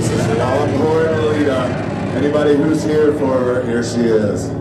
This is Longhorn Lita. Anybody who's here for her, here she is.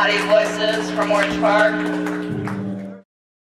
Disembodied Voices from Orange Park.